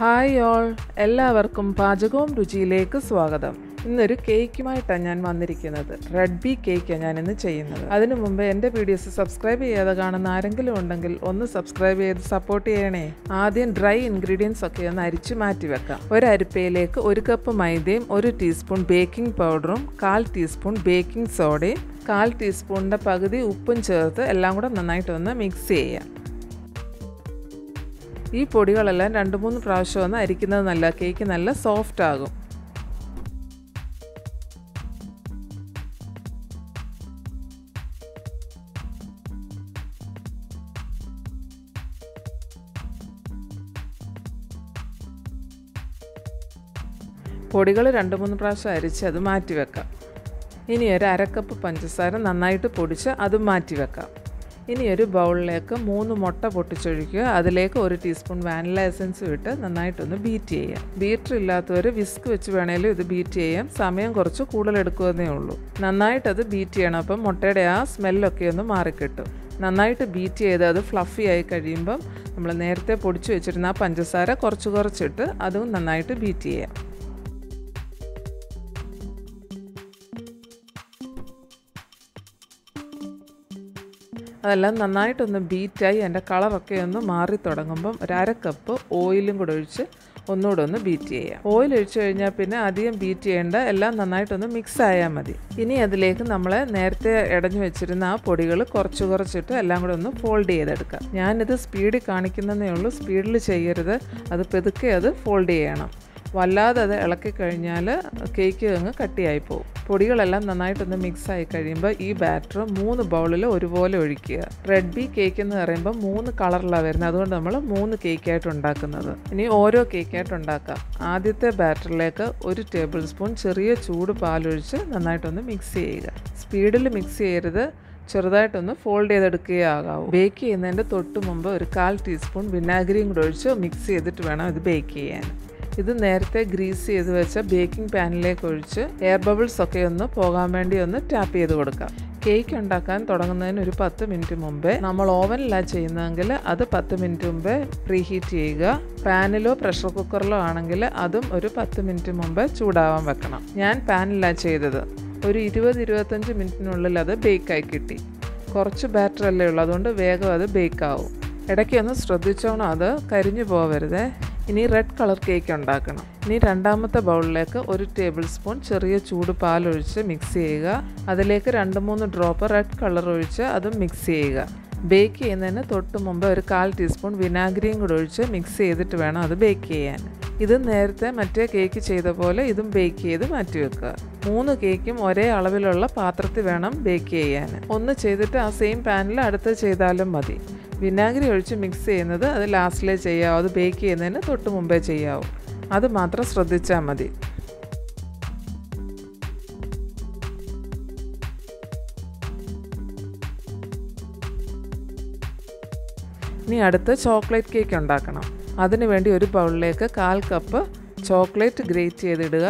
Hi all. എല്ലാവർക്കും പാചകവും രുചിയിലേക്ക് സ്വാഗതം. ഇന്നൊരു കേക്കുമായിട്ടാണ് ഞാൻ വന്നിരിക്കുന്നത്. റെഡ് ബി കേക്കാണ് ഞാൻ ഇന്ന് ചെയ്യുന്നത്. അതിനു മുമ്പ് എന്റെ വീഡിയോസ് സബ്സ്ക്രൈബ് ചെയ്യാതെ കാണുന്ന ആരെങ്കിലും ഉണ്ടെങ്കിൽ ഒന്ന് സബ്സ്ക്രൈബ് ചെയ്ത് സപ്പോർട്ട് ചെയ്യണേ. ആദ്യം ഡ്രൈ ഇൻഗ്രീഡിയൻസ് ഒക്കെ ഒന്ന് അരിച്ച് മാറ്റി വെക്കാം. ഒരു അരിപ്പയിലേക്ക് ഒരു കപ്പ് മൈദയും ഒരു ടീസ്പൂൺ ബേക്കിംഗ് പൗഡറും കാൽ ടീസ്പൂൺ ബേക്കിംഗ് സോഡയും കാൽ ടീസ്പൂണിന്റെ പകുതി ഉപ്പും ചേർത്ത് എല്ലാം കൂടെ നന്നായിട്ടൊന്ന് മിക്സ് ചെയ്യാം. ഈ പൊടികളെല്ലാം രണ്ട് മൂന്ന് പ്രാവശ്യം ഒന്ന് അരിക്കുന്നത് നല്ല കേക്ക് നല്ല സോഫ്റ്റ് ആകും. പൊടികൾ രണ്ട് മൂന്ന് പ്രാവശ്യം അരിച്ച് അത് മാറ്റി വെക്കാം. ഇനി ഒരു അരക്കപ്പ് പഞ്ചസാര നന്നായിട്ട് പൊടിച്ച് അതും മാറ്റി വെക്കാം. ഇനി ഒരു ബൗളിലേക്ക് മൂന്ന് മുട്ട പൊട്ടിച്ചൊഴിക്കുക. അതിലേക്ക് ഒരു ടീസ്പൂൺ വാനില എസൻസ് ഇട്ട് നന്നായിട്ടൊന്ന് ബീറ്റ് ചെയ്യാം ബീറ്റർ ഇല്ലാത്തവർ വിസ്ക് വെച്ച് വേണേലും ഇത് ബീറ്റ് ചെയ്യാം. സമയം കുറച്ച് കൂടുതലെടുക്കുമെന്നേ ഉള്ളൂ. നന്നായിട്ടത് ബീറ്റ് ചെയ്യണം. അപ്പം മുട്ടയുടെ ആ സ്മെല്ലൊക്കെ ഒന്ന് മാറിക്കിട്ടും. നന്നായിട്ട് ബീറ്റ് ചെയ്ത് അത് ഫ്ലഫി ആയി കഴിയുമ്പം നമ്മൾ നേരത്തെ പൊടിച്ച് വെച്ചിരുന്ന ആ പഞ്ചസാര കുറച്ച് കുറച്ചിട്ട് അതും നന്നായിട്ട് ബീറ്റ് ചെയ്യാം. അതെല്ലാം നന്നായിട്ടൊന്ന് ബീറ്റായി അതിന്റെ കളറൊക്കെ ഒന്ന് മാറി തുടങ്ങുമ്പം ഒരര കപ്പ് ഓയിലും കൂടെ ഒഴിച്ച് ഒന്നുകൂടെ ഒന്ന് ബീറ്റ് ചെയ്യാം. ഓയിൽ ഒഴിച്ചു കഴിഞ്ഞാൽ പിന്നെ അധികം ബീറ്റ് ചെയ്യേണ്ട എല്ലാം നന്നായിട്ടൊന്ന് മിക്സ് ആയാൽ മതി. ഇനി അതിലേക്ക് നമ്മൾ നേരത്തെ ഇടഞ്ഞു വെച്ചിരുന്ന ആ പൊടികൾ കുറച്ച് കുറച്ചിട്ട് എല്ലാം കൂടെ ഒന്ന് ഫോൾഡ് ചെയ്തെടുക്കാം. ഞാനിത് സ്പീഡിൽ കാണിക്കുന്നതേ ഉള്ളൂ. സ്പീഡിൽ ചെയ്യരുത്. അത് പെതുക്കെ അത് ഫോൾഡ് ചെയ്യണം. വല്ലാതെ അത് ഇളക്കി കഴിഞ്ഞാൽ കേക്ക് അങ്ങ് കട്ടിയായി പോകും പൊടികളെല്ലാം നന്നായിട്ടൊന്ന് മിക്സ് ആയി കഴിയുമ്പോൾ ഈ ബാറ്റർ മൂന്ന് ബൗളിൽ ഒരുപോലെ ഒഴിക്കുക. റെഡ് ബി കേക്ക് എന്ന് പറയുമ്പോൾ മൂന്ന് കളറിലാണ് വരുന്നത്. അതുകൊണ്ട് നമ്മൾ മൂന്ന് കേക്കായിട്ട് ഉണ്ടാക്കുന്നത്. ഇനി ഓരോ കേക്കായിട്ട് ഉണ്ടാക്കാം. ആദ്യത്തെ ബാറ്ററിലേക്ക് ഒരു ടേബിൾ സ്പൂൺ ചെറിയ ചൂട് പാലൊഴിച്ച് നന്നായിട്ടൊന്ന് മിക്സ് ചെയ്യുക. സ്പീഡിൽ മിക്സ് ചെയ്യരുത്. ചെറുതായിട്ടൊന്ന് ഫോൾഡ് ചെയ്തെടുക്കുകയേ ആകാവൂ. ബേക്ക് ചെയ്യുന്നതിന്റെ തൊട്ട് മുമ്പ് ഒരു കാൽ ടീസ്പൂൺ വിനാഗിരിയും കൂടെ ഒഴിച്ച് മിക്സ് ചെയ്തിട്ട് വേണം ഇത് ബേക്ക് ചെയ്യാൻ. ഇത് നേരത്തെ ഗ്രീസ് ചെയ്ത് വെച്ച ബേക്കിംഗ് പാനിലേക്ക് ഒഴിച്ച് എയർ ബബിൾസ് ഒക്കെ ഒന്ന് പോകാൻ വേണ്ടി ഒന്ന് ടാപ്പ് ചെയ്ത് കൊടുക്കാം. കേക്ക് ഉണ്ടാക്കാൻ തുടങ്ങുന്നതിന് ഒരു പത്ത് മിനിറ്റ് മുമ്പേ നമ്മൾ ഓവനിലാണ് ചെയ്യുന്നതെങ്കിൽ അത് പത്ത് മിനിറ്റ് മുമ്പേ പ്രീഹീറ്റ് ചെയ്യുക. പാനിലോ പ്രഷർ കുക്കറിലോ ആണെങ്കിൽ അതും ഒരു പത്ത് മിനിറ്റ് മുമ്പേ ചൂടാവാൻ വെക്കണം. ഞാൻ പാനിലാണ് ചെയ്തത്. ഒരു ഇരുപത് ഇരുപത്തഞ്ച് മിനിറ്റിനുള്ളിൽ അത് ബേക്കായി കിട്ടി. കുറച്ച് ബാറ്റർ അല്ലേ ഉള്ളൂ അതുകൊണ്ട് വേഗം അത് ബേക്കാവും. ഇടയ്ക്ക് ഒന്ന് ശ്രദ്ധിച്ചോണം അത് കരിഞ്ഞു പോവരുതേ. ഇനി റെഡ് കളർ കേക്ക് ഉണ്ടാക്കണം. ഇനി രണ്ടാമത്തെ ബൗളിലേക്ക് ഒരു ടേബിൾ സ്പൂൺ ചെറിയ ചൂട് പാലൊഴിച്ച് മിക്സ് ചെയ്യുക. അതിലേക്ക് രണ്ട് മൂന്ന് ഡ്രോപ്പ് റെഡ് കളർ ഒഴിച്ച് അതും മിക്സ് ചെയ്യുക. ബേക്ക് ചെയ്യുന്നതിന് തൊട്ട് മുമ്പ് ഒരു കാൽ ടീസ്പൂൺ വിനാഗിരിയും കൂടെ ഒഴിച്ച് മിക്സ് ചെയ്തിട്ട് വേണം അത് ബേക്ക് ചെയ്യാൻ. ഇത് നേരത്തെ മറ്റേ കേക്ക് ചെയ്ത പോലെ ഇതും ബേക്ക് ചെയ്ത് മാറ്റി വെക്കുക. മൂന്ന് കേക്കും ഒരേ അളവിലുള്ള പാത്രത്തിൽ വേണം ബേക്ക് ചെയ്യാൻ. ഒന്ന് ചെയ്തിട്ട് ആ സെയിം പാനിൽ അടുത്ത് ചെയ്താലും മതി. വിനാഗിരി ഒഴിച്ച് മിക്സ് ചെയ്യുന്നത് അത് ലാസ്റ്റിലേ ചെയ്യാവൂ. അത് ബേക്ക് ചെയ്യുന്നതിന് തൊട്ട് മുമ്പേ ചെയ്യാവൂ. അത് മാത്രം ശ്രദ്ധിച്ചാൽ മതി. ഇനി അടുത്ത് ചോക്ലേറ്റ് കേക്ക് ഉണ്ടാക്കണം. അതിനുവേണ്ടി ഒരു ബൗളിലേക്ക് കാൽ കപ്പ് ചോക്ലേറ്റ് ഗ്രേറ്റ് ചെയ്തിടുക.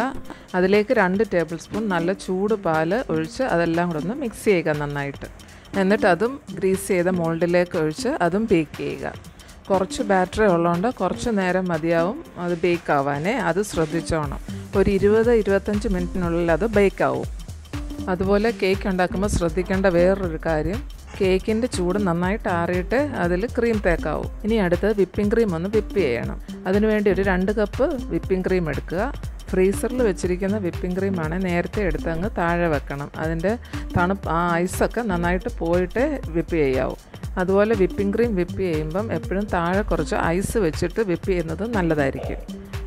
അതിലേക്ക് രണ്ട് ടേബിൾ സ്പൂൺ നല്ല ചൂട് പാൽ ഒഴിച്ച് അതെല്ലാം കൂടെ ഒന്ന് മിക്സ് ചെയ്യുക നന്നായിട്ട്. എന്നിട്ട് അതും ഗ്രീസ് ചെയ്ത മോൾഡിലേക്ക് ഒഴിച്ച് അതും ബേക്ക് ചെയ്യുക. കുറച്ച് ബാറ്ററി ഉള്ളതുകൊണ്ട് കുറച്ച് നേരം മതിയാവും അത് ബേക്ക് ആവാനേ. അത് ശ്രദ്ധിച്ചോണം. ഒരു ഇരുപത് ഇരുപത്തഞ്ച് മിനിറ്റിനുള്ളിൽ അത് ബേക്ക് ആവും. അതുപോലെ കേക്ക് ഉണ്ടാക്കുമ്പോൾ ശ്രദ്ധിക്കേണ്ട വേറൊരു കാര്യം കേക്കിന്റെ ചൂട് നന്നായിട്ട് ആറിയിട്ട് അതിൽ ക്രീം തേക്കാവും ഇനി അടുത്ത് വിപ്പിംഗ് ക്രീം ഒന്ന് വിപ്പ് ചെയ്യണം. അതിനുവേണ്ടി ഒരു രണ്ട് കപ്പ് വിപ്പിംഗ് ക്രീം എടുക്കുക. ഫ്രീസറിൽ വെച്ചിരിക്കുന്ന വിപ്പിംഗ് ക്രീമാണ് നേരത്തെ എടുത്ത് അങ്ങ് താഴെ വെക്കണം. അതിന്റെ തണുപ്പ് ആ ഐസൊക്കെ നന്നായിട്ട് പോയിട്ട് വിപ്പ് ചെയ്യാവും. അതുപോലെ വിപ്പിംഗ് ക്രീം വിപ്പ് ചെയ്യുമ്പം എപ്പോഴും താഴെ കുറച്ച് ഐസ് വെച്ചിട്ട് വിപ്പ് ചെയ്യുന്നത് നല്ലതായിരിക്കും.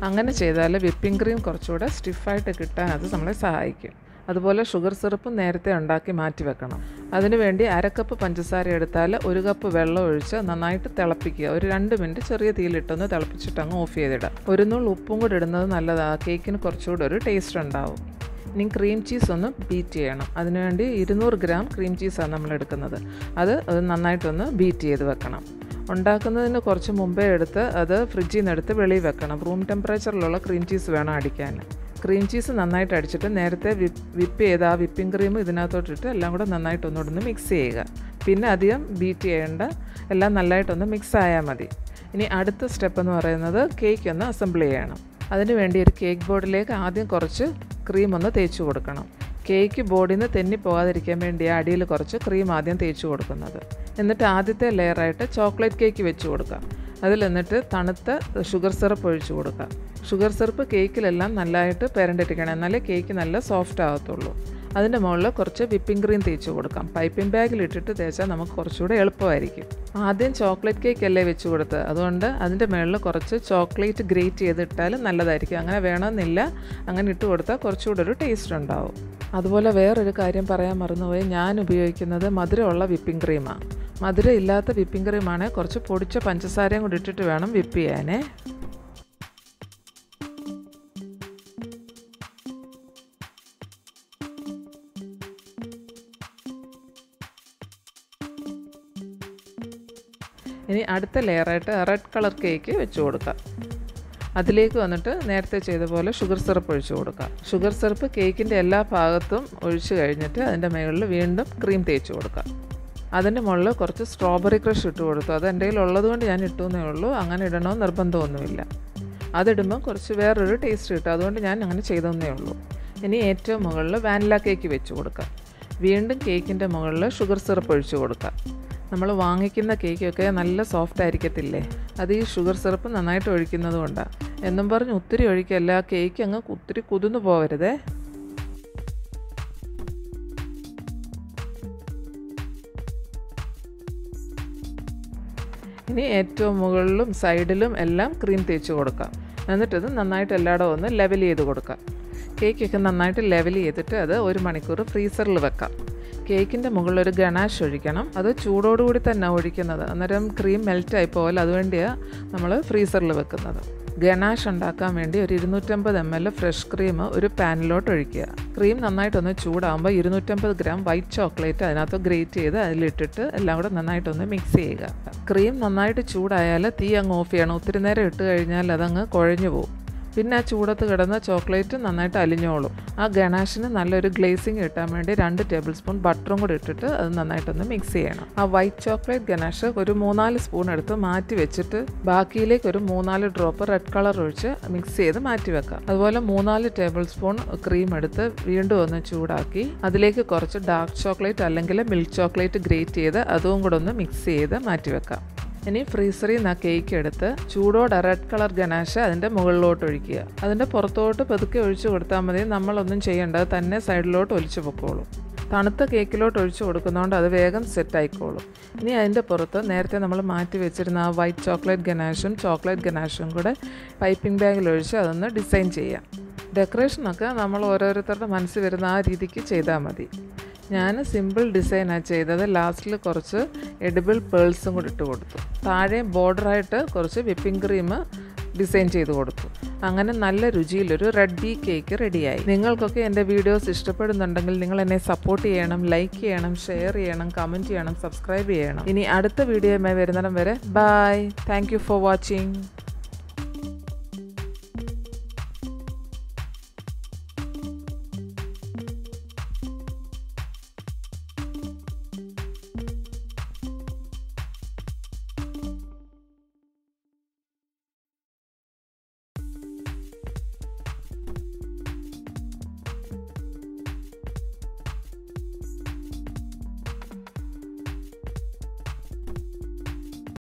അങ്ങനെ ചെയ്താൽ വിപ്പിംഗ് ക്രീം കുറച്ചുകൂടെ സ്റ്റിഫായിട്ട് കിട്ടാൻ അത് നമ്മളെ സഹായിക്കും. അതുപോലെ ഷുഗർ സിറപ്പ് നേരത്തെ ഉണ്ടാക്കി മാറ്റി വെക്കണം. അതിനുവേണ്ടി അരക്കപ്പ് പഞ്ചസാര എടുത്താൽ ഒരു കപ്പ് വെള്ളം ഒഴിച്ച് നന്നായിട്ട് തിളപ്പിക്കുക. ഒരു രണ്ട് മിനിറ്റ് ചെറിയ തീയിലിട്ടൊന്ന് തിളപ്പിച്ചിട്ട് അങ്ങ് ഓഫ് ചെയ്തിടുക. ഒരു നുള്ളു ഉപ്പും കൂടി ഇടുന്നത് നല്ലതാണ് കേക്കിന് കുറച്ചുകൂടെ ഒരു ടേസ്റ്റ് ഉണ്ടാവും. ഇനി ക്രീം ചീസ് ഒന്ന് ബീറ്റ് ചെയ്യണം. അതിനുവേണ്ടി ഇരുന്നൂറ് ഗ്രാം ക്രീം ചീസാണ് നമ്മൾ എടുക്കുന്നത്. അത് നന്നായിട്ടൊന്ന് ബീറ്റ് ചെയ്ത് വെക്കണം. ഉണ്ടാക്കുന്നതിന് കുറച്ച് മുമ്പേ എടുത്ത് അത് ഫ്രിഡ്ജിൽ നിന്ന് എടുത്ത് വെളിയിൽ വെക്കണം. റൂം ടെമ്പറേച്ചറിലുള്ള ക്രീം ചീസ് വേണം അടിക്കാൻ. ക്രീം ചീസ് നന്നായിട്ട് അടിച്ചിട്ട് നേരത്തെ വിപ്പ് വിപ്പ് ചെയ്ത ആ വിപ്പിംഗ് ക്രീം ഇതിനകത്തോട്ടിട്ട് എല്ലാം കൂടെ നന്നായിട്ട് ഒന്നുകൂടെ ഒന്ന് മിക്സ് ചെയ്യുക. പിന്നെ അധികം ബീറ്റ് ചെയ്യേണ്ട എല്ലാം നല്ലതായിട്ടൊന്ന് മിക്സ് ആയാൽ മതി. ഇനി അടുത്ത സ്റ്റെപ്പ് എന്ന് പറയുന്നത് കേക്ക് ഒന്ന് അസംബിൾ ചെയ്യണം. അതിന് വേണ്ടി ഒരു കേക്ക് ബോർഡിലേക്ക് ആദ്യം കുറച്ച് ക്രീം ഒന്ന് തേച്ച് കൊടുക്കണം. കേക്ക് ബോർഡിൽ നിന്ന് തെന്നി പോകാതിരിക്കാൻ വേണ്ടി അടിയിൽ കുറച്ച് ക്രീം ആദ്യം തേച്ച് കൊടുക്കുന്നത്. എന്നിട്ട് ആദ്യത്തെ ലെയറായിട്ട് ചോക്ലേറ്റ് കേക്ക് വെച്ച് കൊടുക്കാം അതിൽ എന്നിട്ട് തണുത്ത ഷുഗർ സിറപ്പ് ഒഴിച്ചു കൊടുക്കുക. ഷുഗർ സിറപ്പ് കേക്കിലെല്ലാം നല്ലതായിട്ട് പെരണ്ടിരിക്കണം എന്നാലേ കേക്ക് നല്ല സോഫ്റ്റ് ആകത്തുള്ളൂ. അതിന്റെ മുകളിൽ കുറച്ച് വിപ്പിംഗ് ക്രീം തേച്ച് കൊടുക്കാം. പൈപ്പിംഗ് ബാഗിൽ ഇട്ടിട്ട് തേച്ചാൽ നമുക്ക് കുറച്ചുകൂടെ എളുപ്പമായിരിക്കും. ആദ്യം ചോക്ലേറ്റ് കേക്ക് അല്ലേ വെച്ച് കൊടുത്ത് അതുകൊണ്ട് അതിന്റെ മുകളിൽ കുറച്ച് ചോക്ലേറ്റ് ഗ്രേറ്റ് ചെയ്തിട്ടാൽ നല്ലതായിരിക്കും. അങ്ങനെ വേണമെന്നില്ല. അങ്ങനെ ഇട്ട് കൊടുത്താൽ കുറച്ചുകൂടെ ഒരു ടേസ്റ്റ് ഉണ്ടാവും. അതുപോലെ വേറൊരു കാര്യം പറയാൻ മറന്നുപോയി. ഞാൻ ഉപയോഗിക്കുന്നത് മധുരമുള്ള വിപ്പിംഗ് ക്രീമാണ് മധുരം ഇല്ലാത്ത വിപ്പിംഗ് കറിയുമാണ് കുറച്ച് പൊടിച്ച പഞ്ചസാരയും കൂടി ഇട്ടിട്ട് വേണം വിപ്പ് ചെയ്യാനേ. ഇനി അടുത്ത ലെയറായിട്ട് റെഡ് കളർ കേക്ക് വെച്ച് കൊടുക്കാം. അതിലേക്ക് വന്നിട്ട് നേരത്തെ ചെയ്ത പോലെ ഷുഗർ സിറപ്പ് ഒഴിച്ചു കൊടുക്കാം. ഷുഗർ സിറപ്പ് കേക്കിന്റെ എല്ലാ ഭാഗത്തും ഒഴിച്ചു കഴിഞ്ഞിട്ട് അതിന്റെ മുകളിൽ വീണ്ടും ക്രീം തേച്ച് കൊടുക്കാം. അതിന്റെ മുകളിൽ കുറച്ച് സ്ട്രോബെറി ക്രഷ് ഇട്ട് കൊടുത്തു. അത് എന്റെ കയ്യിലുള്ളത് കൊണ്ട് ഞാൻ ഇട്ടുവെന്നേ ഉള്ളൂ. അങ്ങനെ ഇടണമെന്ന് നിർബന്ധമൊന്നുമില്ല. അതിടുമ്പോൾ കുറച്ച് വേറൊരു ടേസ്റ്റ് കിട്ടും. അതുകൊണ്ട് ഞാൻ അങ്ങനെ ചെയ്തെന്നേ ഉള്ളൂ. ഇനി ഏറ്റവും മുകളിൽ വാനില കേക്ക് വെച്ച് കൊടുക്കാം. വീണ്ടും കേക്കിന്റെ മുകളിൽ ഷുഗർ സിറപ്പ് ഒഴിച്ച് കൊടുക്കാം. നമ്മൾ വാങ്ങിക്കുന്ന കേക്കൊക്കെ നല്ല സോഫ്റ്റ് ആയിരിക്കത്തില്ലേ? അത് ഈ ഷുഗർ സിറപ്പ് നന്നായിട്ട് ഒഴിക്കുന്നത് കൊണ്ടാണ് എന്നും പറഞ്ഞ് ഒത്തിരി ഒഴിക്കല്ല. കേക്ക് അങ്ങ് ഒത്തിരി കുതിർന്നു പോകരുതേ ഇനി ഏറ്റവും മുകളിലും സൈഡിലും എല്ലാം ക്രീം തേച്ച് കൊടുക്കാം. എന്നിട്ടത് നന്നായിട്ട് എല്ലായിടവും ഒന്ന് ലെവൽ ചെയ്ത് കൊടുക്കാം. കേക്കൊക്കെ നന്നായിട്ട് ലെവൽ ചെയ്തിട്ട് അത് ഒരു മണിക്കൂർ ഫ്രീസറിൽ വെക്കാം. കേക്കിന്റെ മുകളിൽ ഒരു ഗണാഷ് ഒഴിക്കണം. അത് ചൂടോടുകൂടി തന്നെ ഒഴിക്കുന്നത്. അന്നേരം ക്രീം മെൽറ്റായി പോകാൻ അതുവേണ്ടിയാണ് നമ്മൾ ഫ്രീസറിൽ വെക്കുന്നത്. ഗണാഷ് ഉണ്ടാക്കാൻ വേണ്ടി ഒരു ഇരുന്നൂറ്റമ്പത് എം എൽ ഫ്രഷ് ക്രീം ഒരു പാനിലോട്ട് ഒഴിക്കുക. ക്രീം നന്നായിട്ടൊന്ന് ചൂടാകുമ്പോൾ ഇരുന്നൂറ്റമ്പത് ഗ്രാം വൈറ്റ് ചോക്ലേറ്റ് അതിനകത്ത് ഗ്രേറ്റ് ചെയ്ത് അതിലിട്ടിട്ട് എല്ലാം കൂടെ നന്നായിട്ടൊന്ന് മിക്സ് ചെയ്യുക. ക്രീം നന്നായിട്ട് ചൂടായാൽ തീ അങ്ങ് ഓഫ് ചെയ്യണം. ഒത്തിരി നേരം ഇട്ട് കഴിഞ്ഞാൽ അതങ്ങ് കുഴഞ്ഞു പോകും പിന്നെ ആ ചൂടത്ത് കിടന്ന ചോക്ലേറ്റ് നന്നായിട്ട് അലിഞ്ഞോളും. ആ ഗണാഷിന് നല്ലൊരു ഗ്ലേസിങ് കിട്ടാൻ വേണ്ടി രണ്ട് ടേബിൾ സ്പൂൺ ബട്ടറും കൂടി ഇട്ടിട്ട് അത് നന്നായിട്ടൊന്ന് മിക്സ് ചെയ്യണം. ആ വൈറ്റ് ചോക്ലേറ്റ് ഗണാഷ് ഒരു മൂന്നാൽ സ്പൂൺ എടുത്ത് മാറ്റി വെച്ചിട്ട് ബാക്കിയിലേക്ക് ഒരു മൂന്നാൽ ഡ്രോപ്പ് റെഡ് കളർ ഒഴിച്ച് മിക്സ് ചെയ്ത് മാറ്റി വെക്കാം. അതുപോലെ മൂന്നാൽ ടേബിൾ സ്പൂൺ ക്രീം എടുത്ത് വീണ്ടും ഒന്ന് ചൂടാക്കി അതിലേക്ക് കുറച്ച് ഡാർക്ക് ചോക്ലേറ്റ് അല്ലെങ്കിൽ മിൽക്ക് ചോക്ലേറ്റ് ഗ്രേറ്റ് ചെയ്ത് അതും കൂടെ ഒന്ന് മിക്സ് ചെയ്ത് മാറ്റി വെക്കാം. ഇനി ഫ്രീസറിൽ നിന്ന് ആ കേക്ക് എടുത്ത് ചൂടോടെ റെഡ് കളർ ഗനാശ അതിന്റെ മുകളിലോട്ട് ഒഴിക്കുക. അതിന്റെ പുറത്തോട്ട് പതുക്കെ ഒഴിച്ചു കൊടുത്താൽ മതി. നമ്മളൊന്നും ചെയ്യേണ്ട അത് തന്നെ സൈഡിലോട്ട് ഒലിച്ചു പൊക്കോളും. തണുത്ത കേക്കിലോട്ട് ഒഴിച്ചു കൊടുക്കുന്നതുകൊണ്ട് അത് വേഗം സെറ്റ് ആയിക്കോളും. ഇനി അതിന്റെ പുറത്ത് നേരത്തെ നമ്മൾ മാറ്റി വെച്ചിരുന്ന ആ വൈറ്റ് ചോക്ലേറ്റ് ഗനാഷും ചോക്ലേറ്റ് ഗനാഷും കൂടെ പൈപ്പിംഗ് ബാഗിൽ ഒഴിച്ച് അതൊന്ന് ഡിസൈൻ ചെയ്യാം. ഡെക്കറേഷനൊക്കെ നമ്മൾ ഓരോരുത്തരുടെ മനസ്സ് വരുന്ന ആ രീതിക്ക് ചെയ്താൽ മതി. ഞാൻ സിമ്പിൾ ഡിസൈനാണ് ചെയ്തത്. ലാസ്റ്റിൽ കുറച്ച് എഡിബിൾ പേൾസും കൂടി ഇട്ട് കൊടുത്തു. താഴെ ബോർഡറായിട്ട് കുറച്ച് വിപ്പിംഗ് ക്രീം ഡിസൈൻ ചെയ്ത് കൊടുത്തു. അങ്ങനെ നല്ല രുചിയിലൊരു റെഡ്ഡി കേക്ക് റെഡിയായി നിങ്ങൾക്കൊക്കെ എന്റെ വീഡിയോസ് ഇഷ്ടപ്പെടുന്നുണ്ടെങ്കിൽ നിങ്ങൾ എന്നെ സപ്പോർട്ട് ചെയ്യണം ലൈക്ക് ചെയ്യണം ഷെയർ ചെയ്യണം കമന്റ് ചെയ്യണം സബ്സ്ക്രൈബ് ചെയ്യണം. ഇനി അടുത്ത വീഡിയോയുമായി വരുന്നിടം വരെ. Bye thank for watching